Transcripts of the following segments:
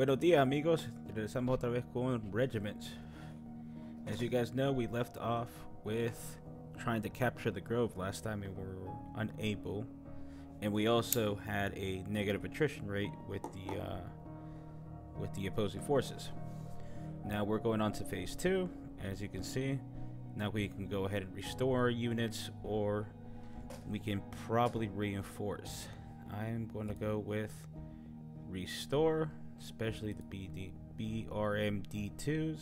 Buenos días, amigos. Regresamos otra vez con Regiment. As you guys know, we left off with trying to capture the Grove last time and we were unable. And we also had a negative attrition rate with the uh, with the opposing forces. Now we're going on to phase two. As you can see, now we can go ahead and restore units or we can probably reinforce. I'm going to go with restore, especially the BD, BRDM2s.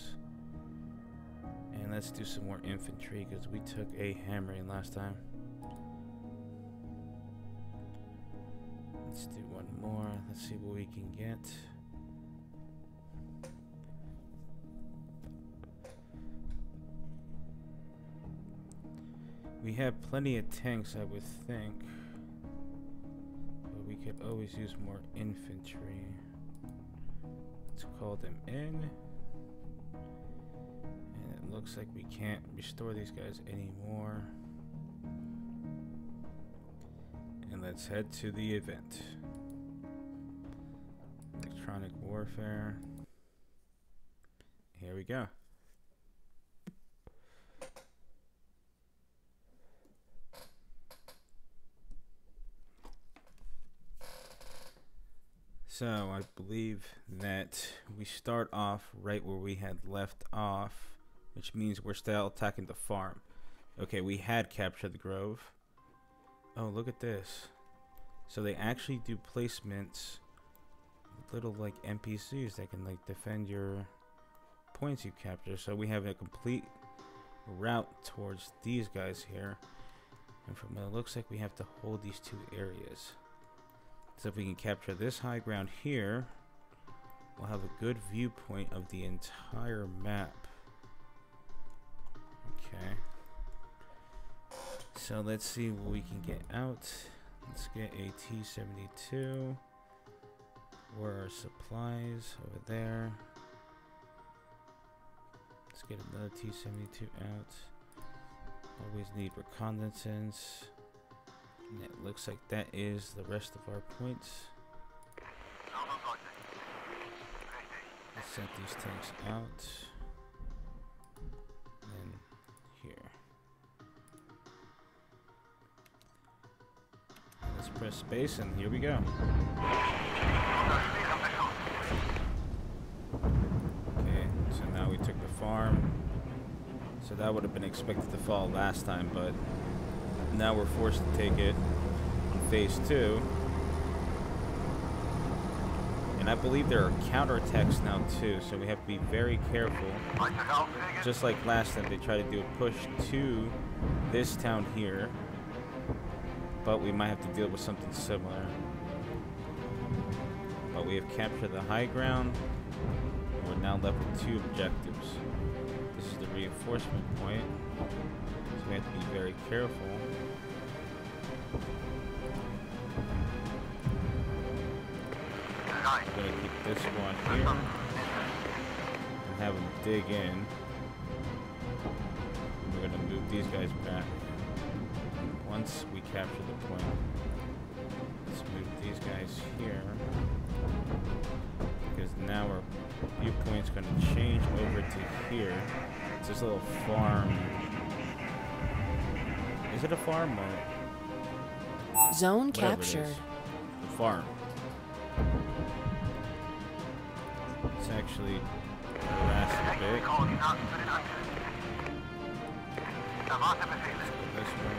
And let's do some more infantry because we took a hammering last time. Let's do one more. Let's see what we can get. We have plenty of tanks, I would think. But we could always use more infantry. Let's call them in. And it looks like we can't restore these guys anymore. And let's head to the event. Electronic warfare. Here we go. So I believe that we start off right where we had left off, which means we're still attacking the farm. Okay, we had captured the grove. Oh, look at this. So they actually do placements little like NPCs that can like defend your points you capture. So we have a complete route towards these guys here. And from what it looks like we have to hold these two areas. So if we can capture this high ground here, we'll have a good viewpoint of the entire map. Okay. So let's see what we can get out. Let's get a T-72. Where are supplies? Over there. Let's get another T-72 out. Always need reconnaissance. And it looks like that is the rest of our points. Let's send these tanks out. And here. Let's press space and here we go. Okay, so now we took the farm. So that would have been expected to fall last time, but now we're forced to take it in phase two. And I believe there are counterattacks now too, so we have to be very careful. Just like last time, they tried to do a push to this town here. But we might have to deal with something similar. But we have captured the high ground. We're now left with two objectives. Reinforcement point. So we have to be very careful. I'm gonna keep this one here and have them dig in. And we're gonna move these guys back. Once we capture the point, let's move these guys here because now our viewpoint's gonna change over to here. It's this little farm. Is it a farm or Zone whatever captured. The farm. It's actually harassed a bit. Let's go this way.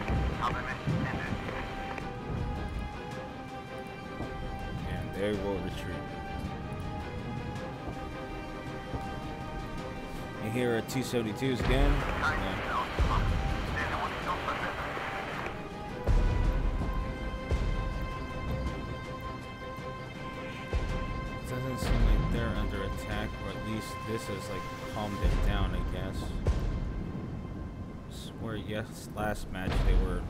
And they will retreat. Hear our T-72s again? Yeah. Doesn't seem like they're under attack, or at least this has like calmed it down, I guess. Where yes, last match they were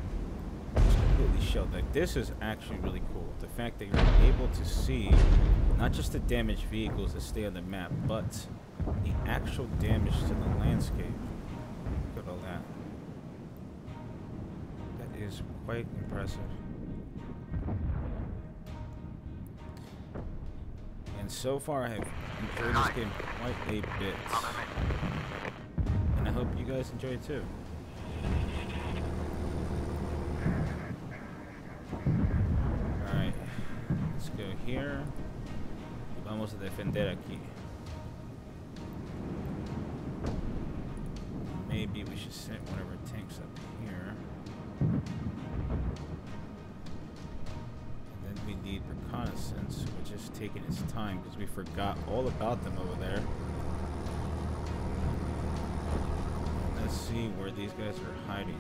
completely shelled. Like this is actually really cool. The fact that you're able to see not just the damaged vehicles that stay on the map, but the actual damage to the landscape. Look at all that. That is quite impressive. And so far, I have enjoyed this game quite a bit. And I hope you guys enjoy it too. Alright, let's go here. Vamos a defender aquí. Maybe we should set one of our tanks up here. And then we need reconnaissance, which is taking its time because we forgot all about them over there. Let's see where these guys are hiding.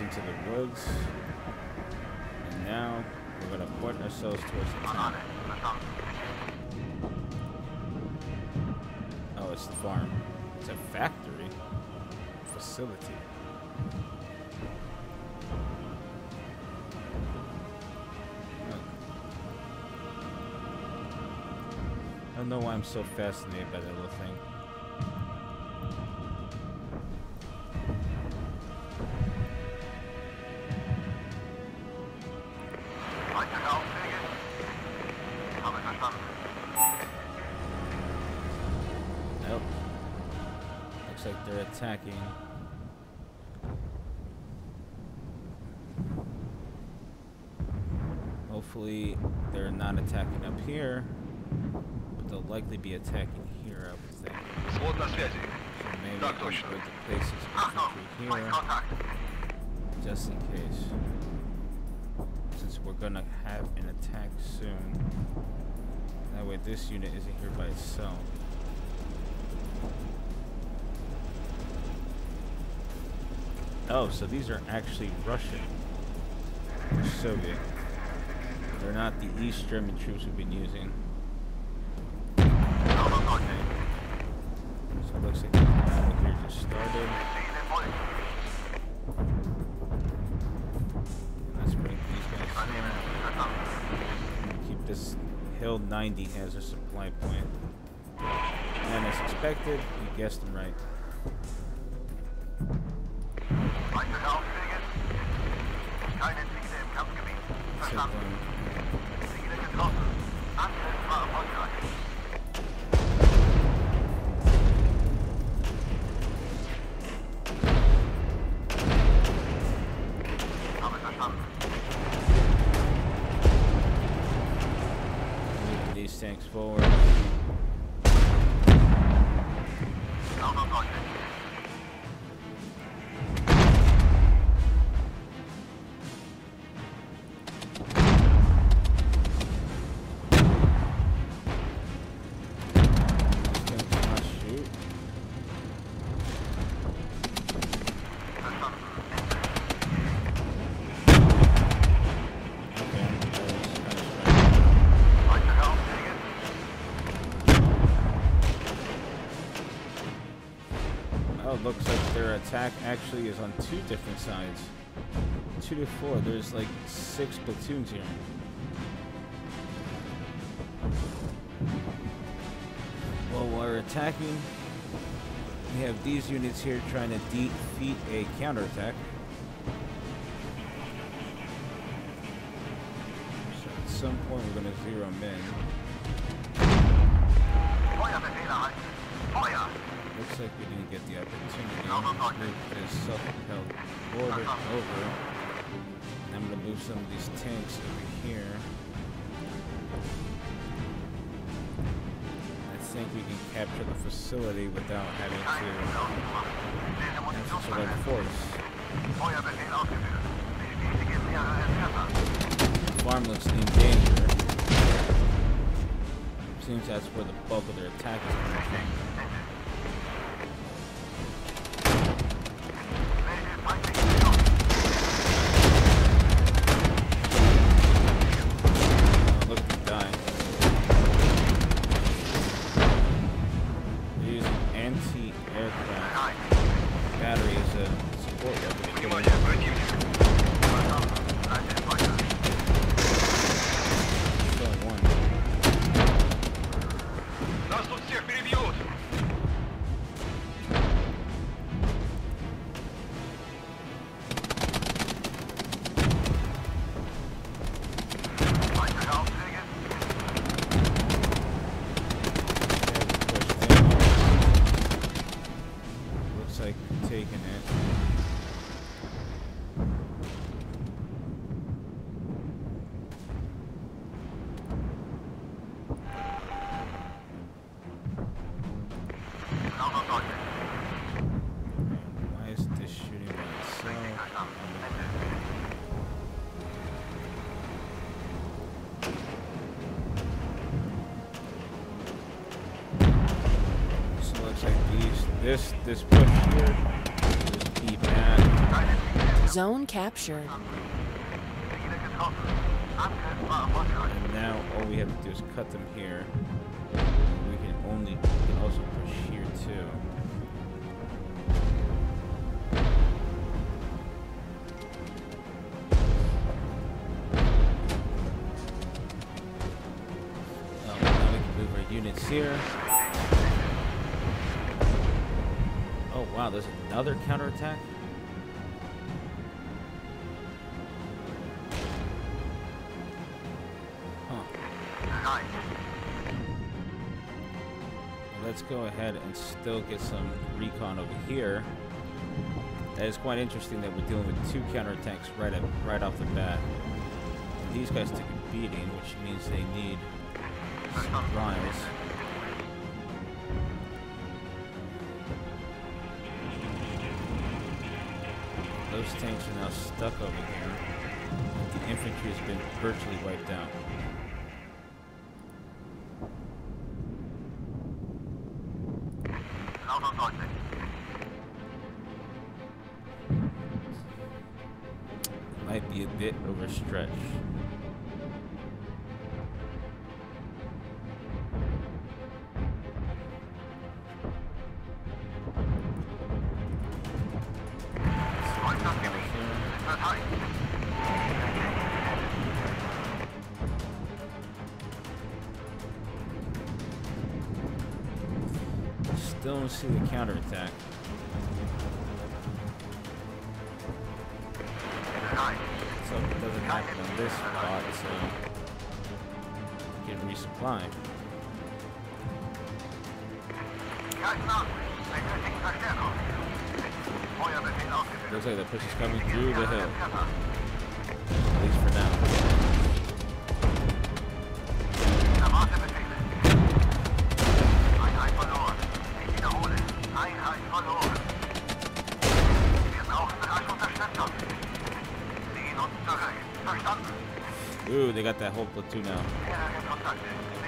Into the woods. And now we're gonna point ourselves towards the town. Oh, it's the farm. It's a factory. Facility. I don't know why I'm so fascinated by that little thing. be attacking here, I would think. Свод на связи. So maybe Так I'm точно. going to place this infantry here, just in case. Since we're gonna have an attack soon. That way this unit isn't here by itself. Oh, so these are actually Russian or Soviet. They're not the East German troops we've been using. Okay. So it looks like here just started. Let's bring these guys here. Keep this Hill 90 as a supply point. And as expected, we guessed them right. Check on actually is on two different sides. Two to four. There's like six platoons here. Well, while we're attacking, we have these units here trying to defeat a counterattack. So at some point we're going to zero them in. Looks like we didn't get the opportunity. This self-propelled over. I'm gonna move some of these tanks over here. I think we can capture the facility without having to have such force. Farm looks in danger. Seems that's where the bulk of their attack is coming from. This this push here, just keep at. Zone captured. And now all we have to do is cut them here. We can only we can also push here too. Wow, there's another counterattack? Let's go ahead and still get some recon over here. That is quite interesting that we're dealing with two counterattacks right at, right off the bat. These guys took a beating, which means they need supplies. Those tanks are now stuck over here. The infantry has been virtually wiped out. Might be a bit overstretched. Don't see the counterattack. So it doesn't happen on this spot, so we can resupply. Looks like the push is coming through the hill. That whole platoon now.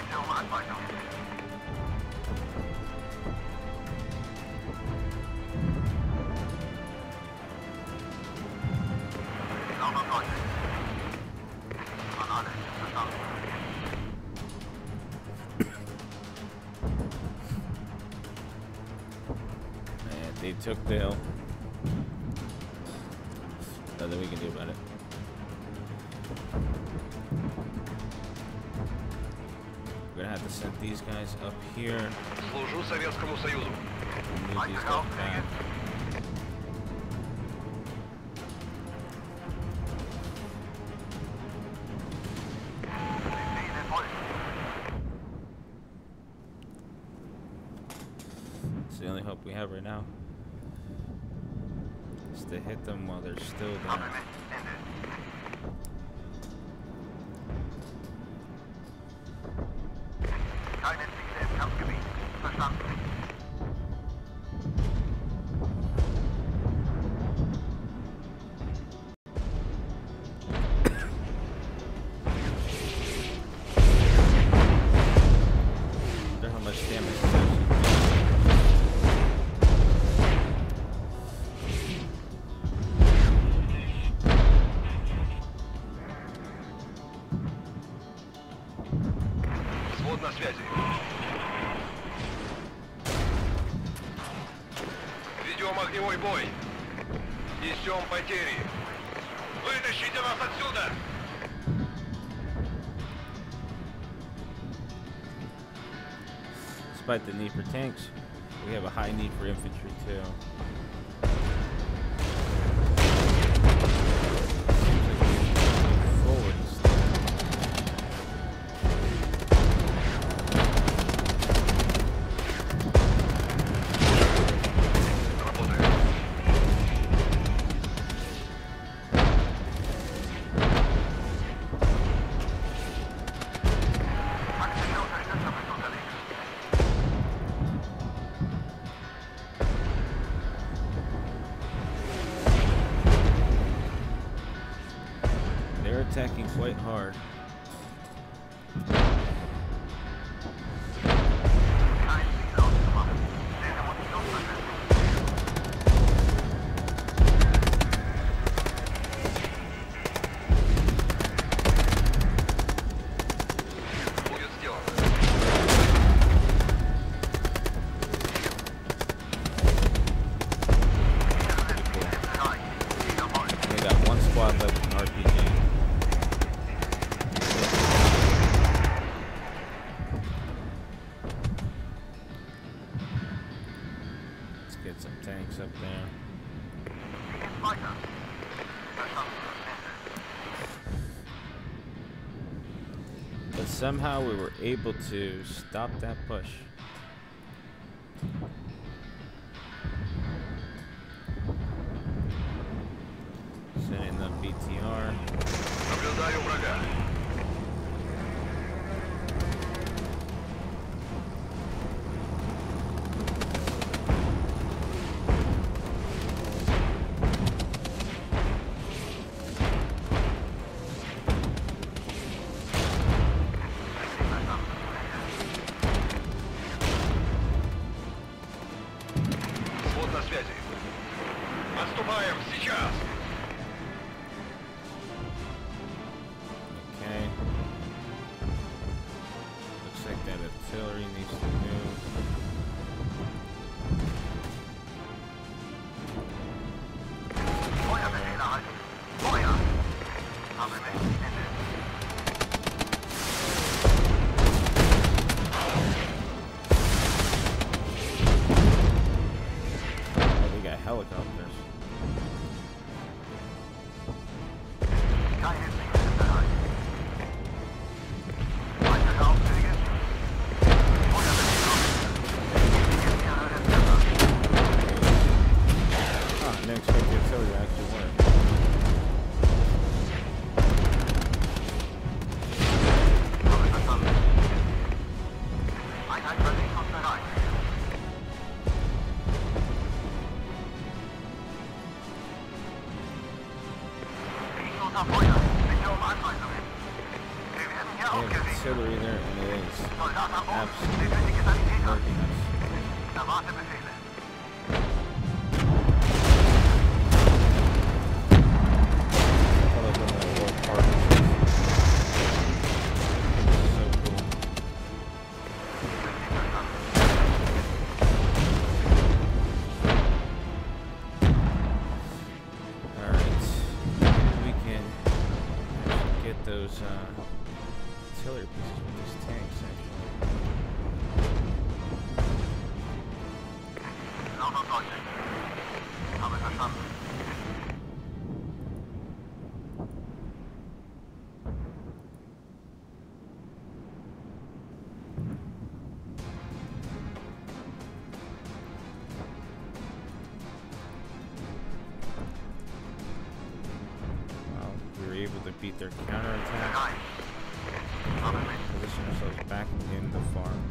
have to send these guys up here. Служу Советскому Союзу. and Move these guys back. It's the only hope we have right now. Is to hit them while they're still there. Взвод на связи. Ведем огневой бой. Несем потери. Вытащите нас отсюда! Despite the need for tanks, we have a high need for infantry too. somehow we were able to stop that push. beat their counterattack. Position ourselves back in the farm.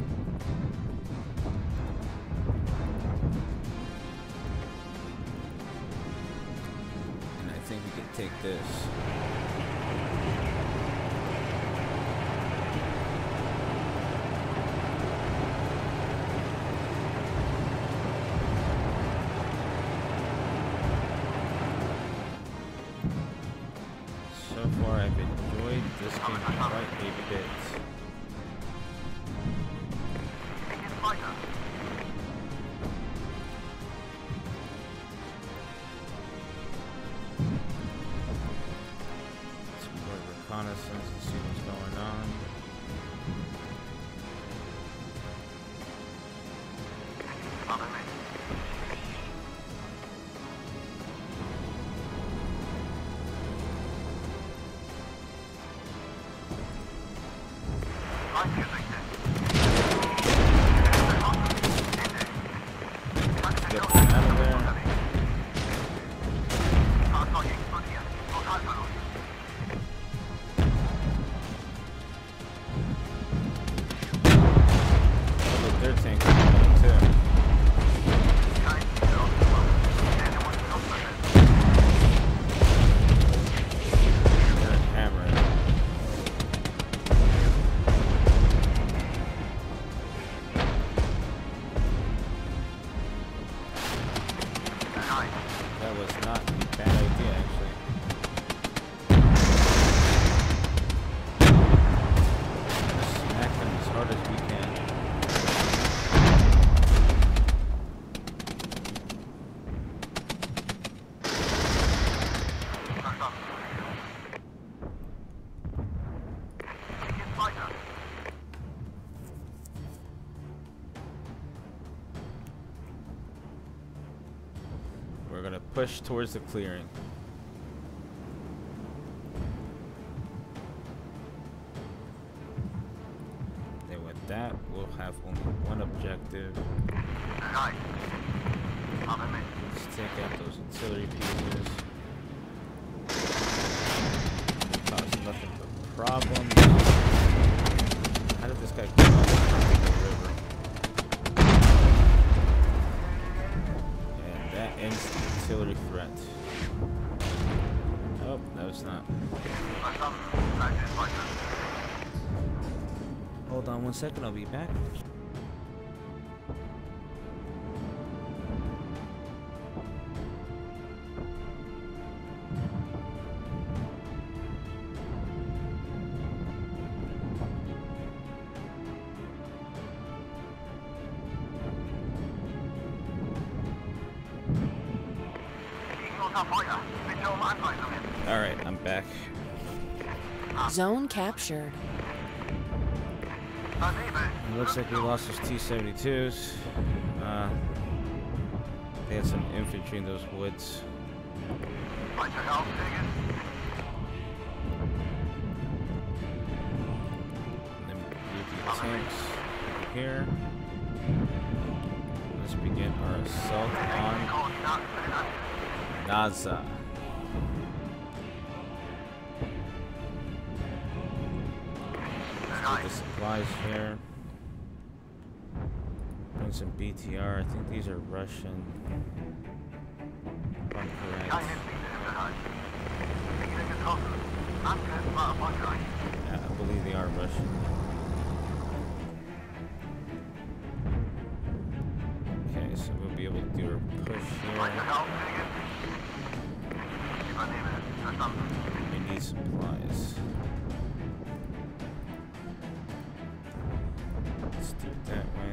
And I think we can take this. Push towards the clearing. Second, I'll be back. Alright, I'm back. Zone captured. It looks like we lost those T-72s. Uh, they had some infantry in those woods. Then move the tanks over here. Let's begin our assault on. Naza. Get the supplies here. Bring some BTR. I think these are Russian. I'm correct. Keine Ziele im Bereich. Ziele getroffen. Angriff war erfolgreich. Yeah, I believe they are Russian. Okay, so we'll be able to do our push here. Weitere Aufträge. Übernehme. Verstanden. We need supplies. That way.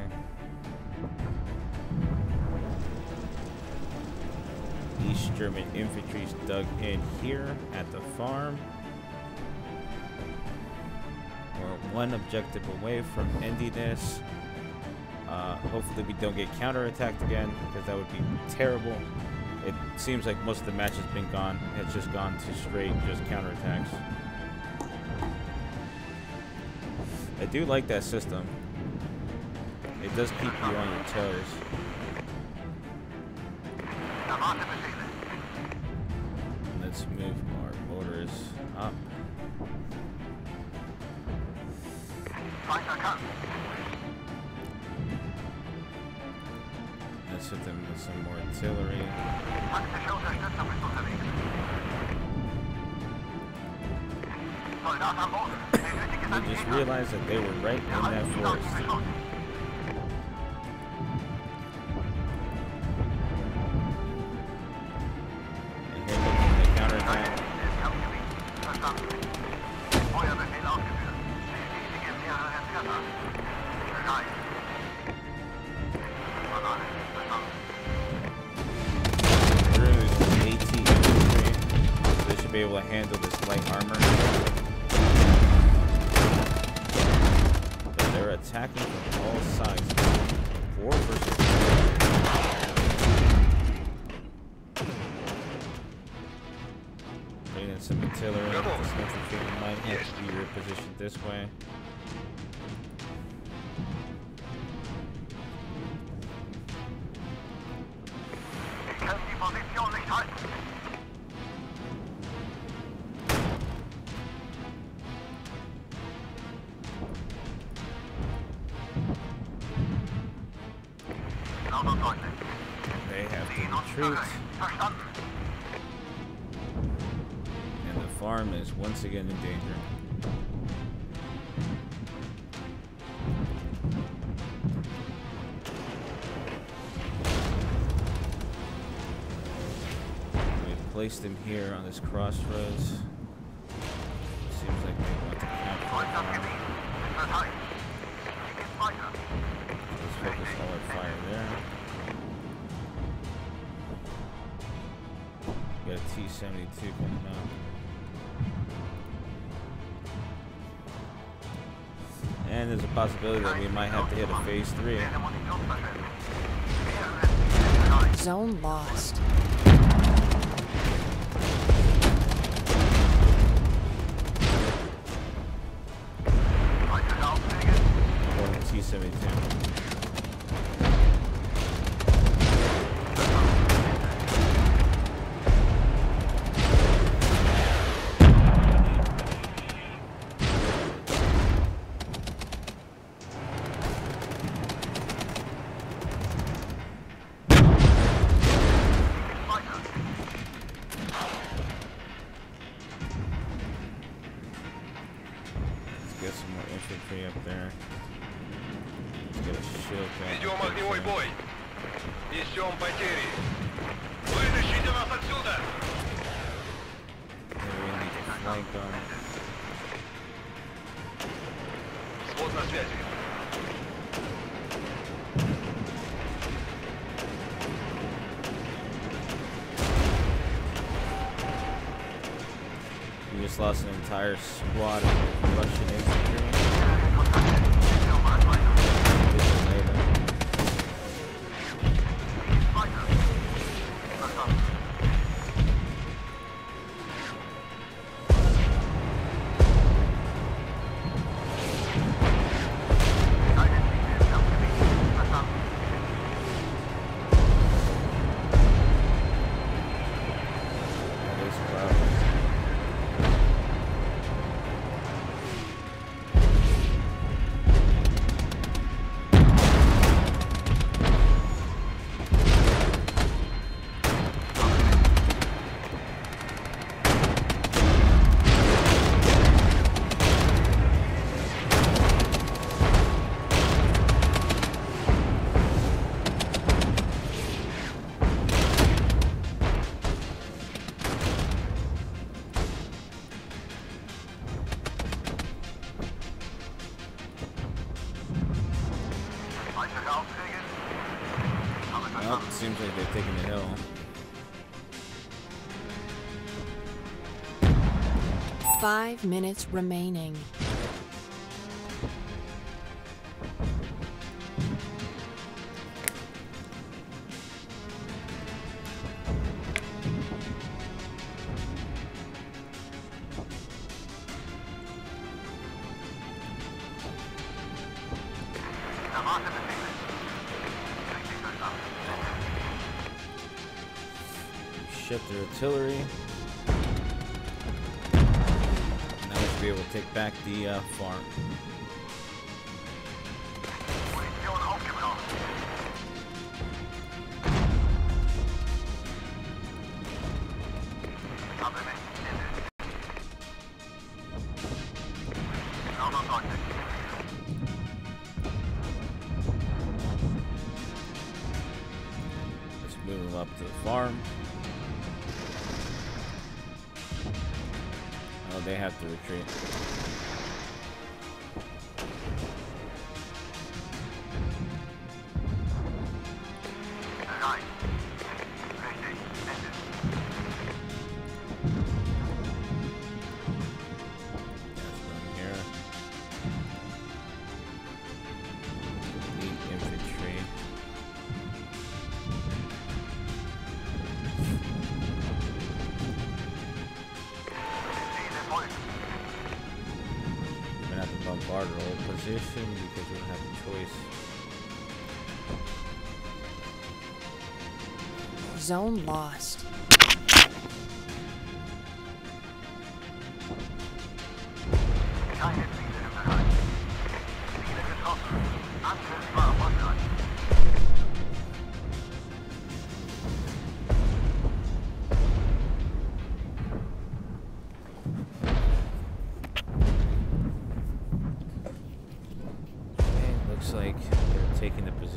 East German infantry's dug in here at the farm. We're one objective away from ending this. Uh, hopefully we don't get counterattacked again because that would be terrible. It seems like most of the match has been gone. It's just gone to straight just counterattacks. I do like that system. It does keep you on your toes. Let's move our motors up. Let's hit them with some more artillery. I just realized that they were right in that forest. They have to retreat. And the farm is once again in danger. We've placed him here on this crossroads. Possibility that we might have to hit a phase three. Zone lost. Lost an entire squad Five minutes remaining. Shut their artillery. Be able to take back the uh, farm. Position because we don't have a choice. Zone lost.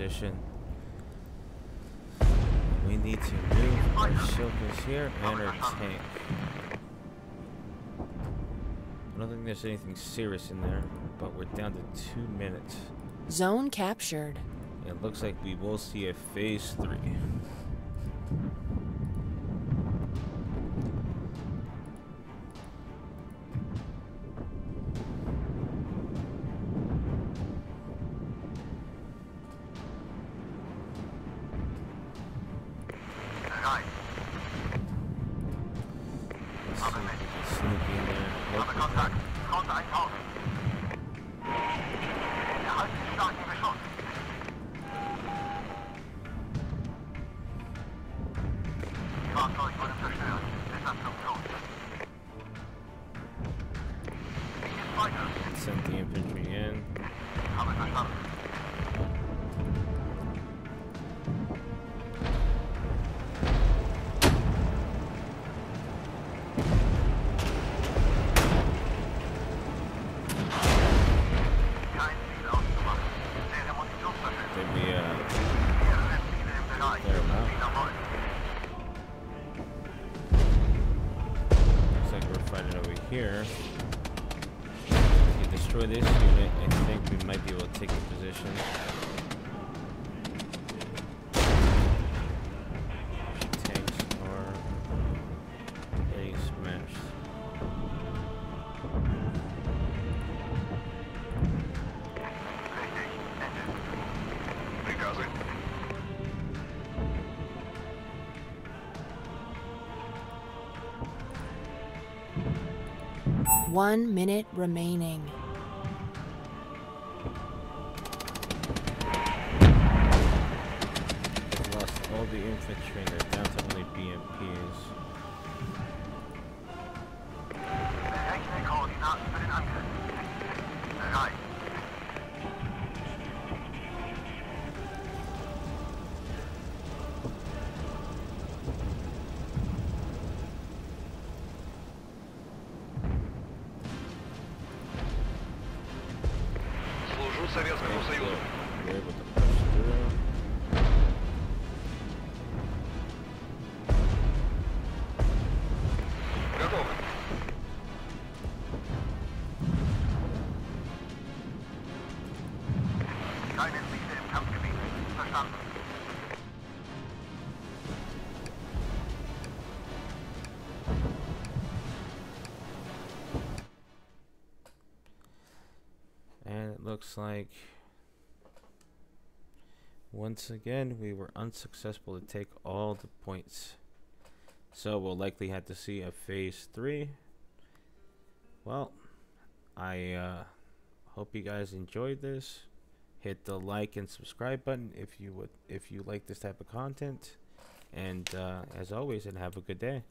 Position. We need to move our Shilkas here and our tank. I don't think there's anything serious in there, but we're down to two minutes. Zone captured. It looks like we will see a phase three. Here. If You destroy this unit, I think we might be able to take the position. Minute remaining. Like once again we were unsuccessful to take all the points. So we'll likely have to see a phase three. Well, I uh, hope you guys enjoyed this. Hit the like and subscribe button if you would if you like this type of content. And uh, as always, and have a good day.